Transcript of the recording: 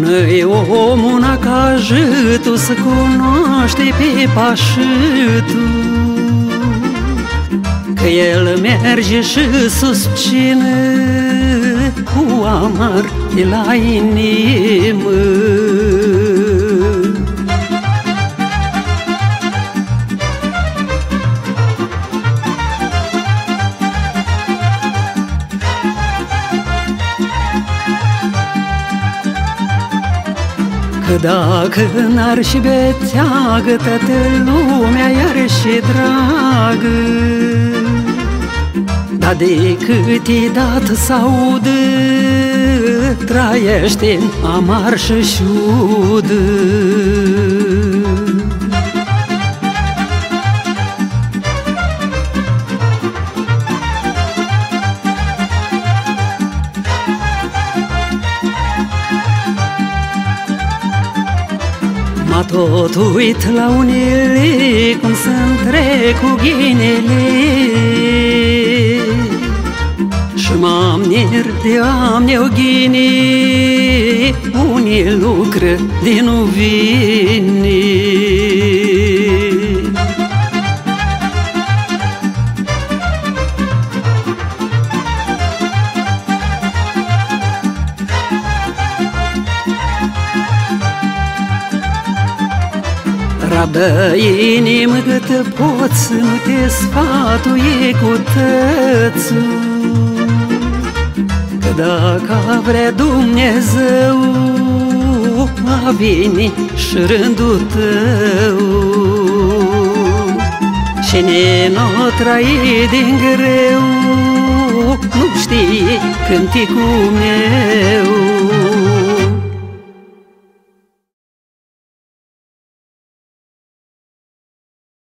Măi, omul ca tu să cunoaște pe pașitul Că el merge și susține cu amar de la inimă Că dacă n-ar și beteagă Toată lumea iar și dragă. Dar de cât e dat să audă Trăiește amar și șudă Ma tot uit la unele cum se întrec cu ghinele. Și m-am ner de am eu ghine Unii lucră de nu vine Rabă inimă cât poți, nu te sfatuie cu tățul Că dacă vrea Dumnezeu, a veni și rândul tău. Și n-o trăi din greu, nu știe când e cu meu